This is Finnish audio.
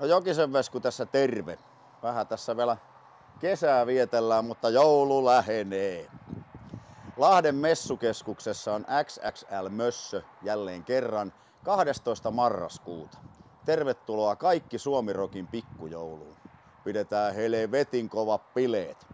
No Jokisen Vesku tässä terve. Vähän tässä vielä kesää vietellään, mutta joulu lähenee. Lahden messukeskuksessa on XXL Mössö jälleen kerran 12. marraskuuta. Tervetuloa kaikki Suomirokin pikkujouluun. Pidetään helvetin kovat pileet.